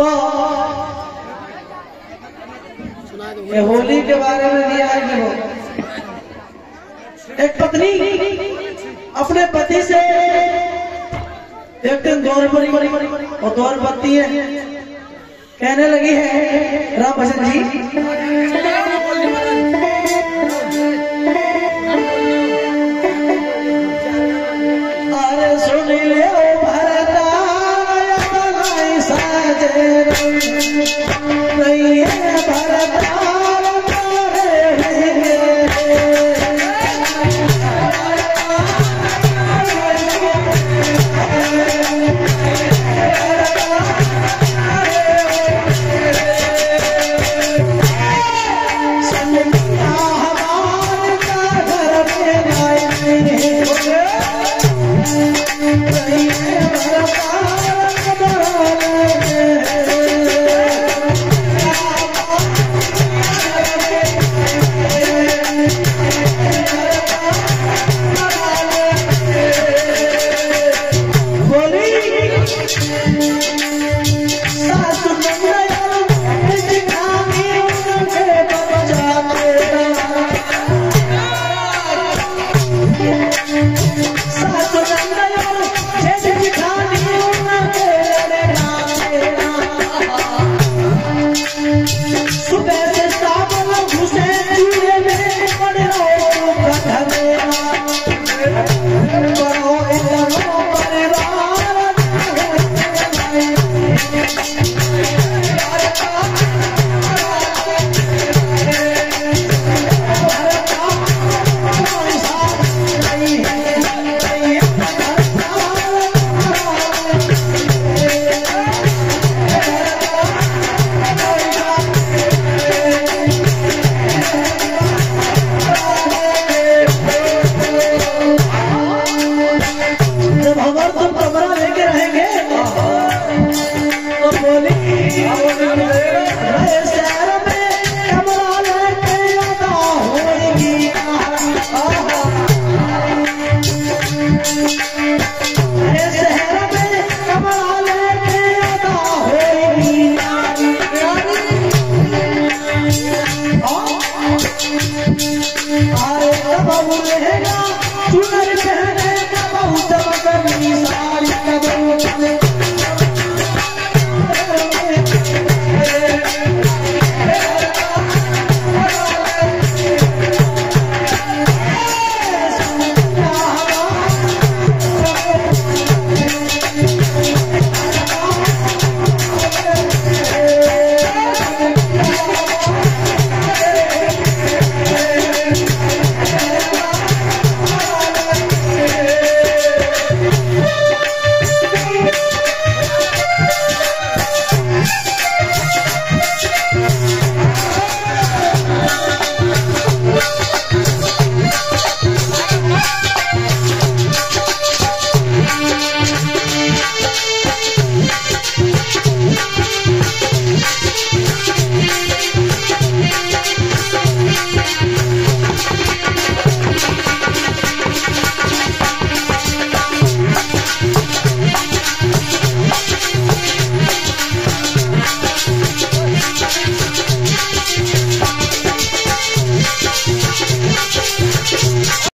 तो ये होली के बारे में दिया है हो। एक पत्नी अपने पति से एक दिन दौर पर और दौर पत्ती है। कहने लगी है, राम भजन जी। yeah. Música Valeu,